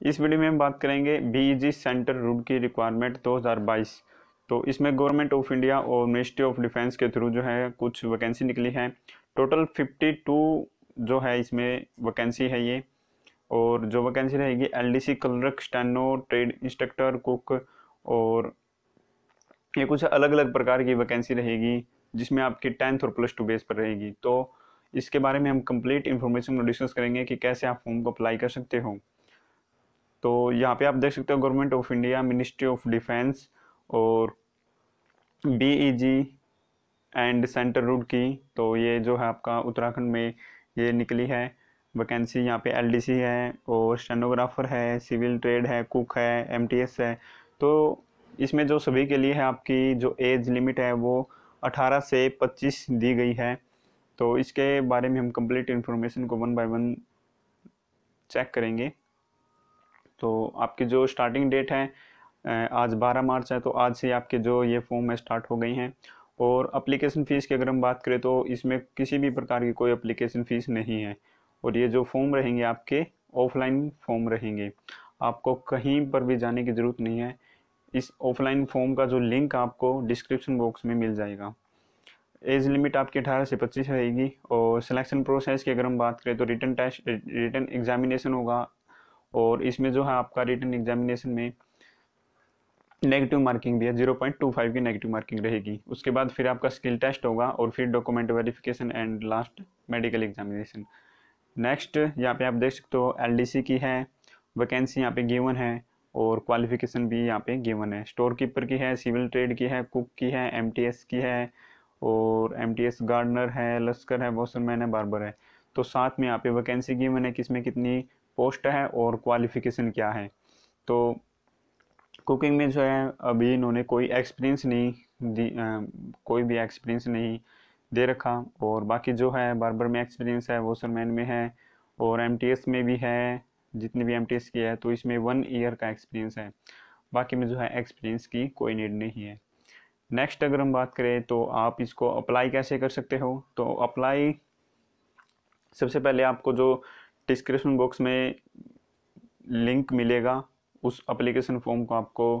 इस वीडियो में हम बात करेंगे बीईजी सेंटर रूट की रिक्वायरमेंट 2022 तो इसमें गवर्नमेंट ऑफ़ इंडिया और मिनिस्ट्री ऑफ़ डिफेंस के थ्रू जो है कुछ वैकेंसी निकली है। टोटल 52 जो है इसमें वैकेंसी है ये। और जो वैकेंसी रहेगी LDC clerk steno trade instructor cook और ये कुछ अलग अलग प्रकार की वैकेंसी रहेगी, जिसमें आपकी टेंथ और प्लस टू बेस पर रहेगी। तो इसके बारे में हम कंप्लीट इन्फॉर्मेशन डिस्कस करेंगे कि कैसे आप फॉर्म को अप्लाई कर सकते हो। तो यहाँ पे आप देख सकते हो government of India ministry of defence और बीईजी एंड सेंटर रूट की। तो ये जो है आपका उत्तराखंड में ये निकली है। वैकेंसी यहाँ पे एलडीसी है और स्टेनोग्राफर है सिविल ट्रेड है कुक है एमटीएस है। तो इसमें जो सभी के लिए है आपकी जो एज लिमिट है वो 18 से 25 दी गई है। तो इसके बारे में हम कंप्लीट इन्फॉर्मेशन को वन बाय वन चेक करेंगे। तो आपकी जो स्टार्टिंग डेट है आज 12 मार्च है तो आज से आपके जो ये फॉर्म है स्टार्ट हो गई हैं। और अप्लीकेशन फ़ीस की अगर हम बात करें तो इसमें किसी भी प्रकार की कोई अप्लीकेशन फ़ीस नहीं है। और ये जो फॉर्म रहेंगे, आपके ऑफलाइन फॉर्म रहेंगे। आपको कहीं पर भी जाने की ज़रूरत नहीं है। इस ऑफलाइन फॉर्म का जो लिंक आपको डिस्क्रिप्शन बॉक्स में मिल जाएगा। एज लिमिट आपकी 18 से 25 रहेगी। और सिलेक्शन प्रोसेस की अगर हम बात करें तो रिटर्न टेस्ट रिटर्न एग्जामिनेशन होगा। और इसमें जो है आपका रिटर्न एग्जामिनेशन में नेगेटिव मार्किंग भी है ज़ीरो पॉइंट टू फाइव की नेगेटिव मार्किंग रहेगी। उसके बाद फिर आपका स्किल टेस्ट होगा और फिर document verification and last medical examination next यहाँ पे आप देख सकते हो एलडीसी की है वैकेंसी यहाँ पे गिवन है और क्वालिफिकेशन भी यहाँ पे गिवन है। स्टोर कीपर की है सिविल ट्रेड की है कुक की है एमटीएस की है और एमटीएस गार्डनर है लश्कर है वॉशरमैन है बार्बर है। तो साथ में यहाँ पे वैकेंसी गिवन है, किसमें कितनी पोस्ट है और क्वालिफिकेशन क्या है। तो कुकिंग में जो है अभी इन्होंने कोई एक्सपीरियंस नहीं दी आ, कोई भी एक्सपीरियंस नहीं दे रखा और बाकी जो है बार्बर में एक्सपीरियंस है वो सरमैन में है और एमटीएस में भी है जितनी भी एम टी की है तो इसमें वन ईयर का एक्सपीरियंस है। बाकी में जो है एक्सपीरियंस की कोई नीड नहीं है। नेक्स्ट अगर हम बात करें तो आप इसको अप्लाई कैसे कर सकते हो? तो अप्लाई सबसे पहले आपको जो डिस्क्रिप्शन बॉक्स में लिंक मिलेगा। उस एप्लीकेशन फॉर्म को आपको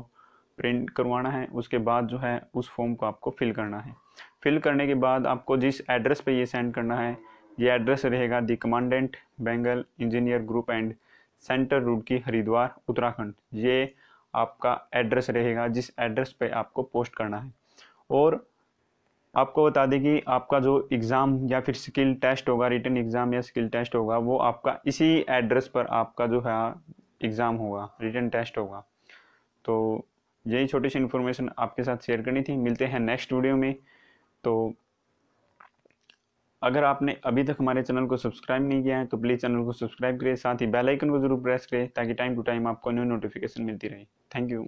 प्रिंट करवाना है। उसके बाद जो है, उस फॉर्म को आपको फिल करना है। फिल करने के बाद आपको जिस एड्रेस पे ये सेंड करना है, ये एड्रेस रहेगा the commandant Bengal engineer group and centre Roorkee Haridwar, Uttarakhand. ये आपका एड्रेस रहेगा, जिस एड्रेस पे आपको पोस्ट करना है। और आपको बता दें कि आपका जो एग्ज़ाम या फिर स्किल टेस्ट होगा रिटर्न एग्ज़ाम या स्किल टेस्ट होगा, वो आपका इसी एड्रेस पर आपका जो है एग्ज़ाम होगा रिटर्न टेस्ट होगा। तो यही छोटी सी इन्फॉर्मेशन आपके साथ शेयर करनी थी। मिलते हैं नेक्स्ट वीडियो में। तो अगर आपने अभी तक हमारे चैनल को सब्सक्राइब नहीं किया है तो प्लीज़ चैनल को सब्सक्राइब करें, साथ ही बेल आइकन को ज़रूर प्रेस करें, ताकि टाइम टू टाइम आपको न्यू नोटिफिकेशन मिलती रहे। Thank you.